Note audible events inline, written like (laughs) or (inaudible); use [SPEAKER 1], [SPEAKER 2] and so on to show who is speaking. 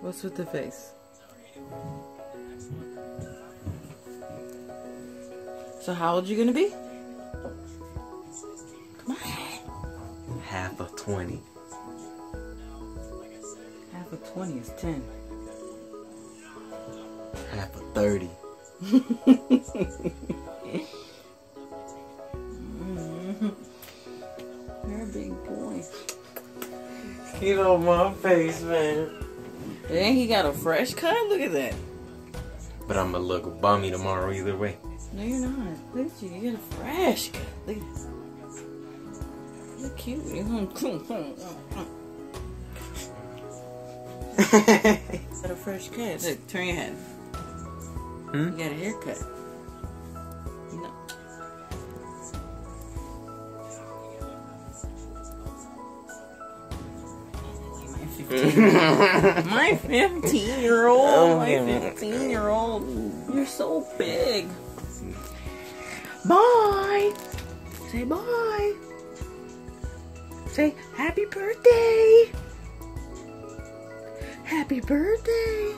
[SPEAKER 1] What's with the face? So how old are you gonna be? Come on.
[SPEAKER 2] Half of 20.
[SPEAKER 1] Half of 20 is 10.
[SPEAKER 2] Half of 30. (laughs)
[SPEAKER 1] You're a big boy.
[SPEAKER 2] Get on my face, man.
[SPEAKER 1] And he got a fresh cut? Look at that.
[SPEAKER 2] But I'm gonna look bummy tomorrow either way.
[SPEAKER 1] No, you're not. Look at you. You got a fresh cut. Look at this. You're cute. (laughs) (laughs) got a fresh cut. Look, turn your head.
[SPEAKER 2] Hmm?
[SPEAKER 1] You got a haircut. My 15 year old, my 15 year old, you're so big. Bye. Say bye. Say happy birthday. Happy birthday.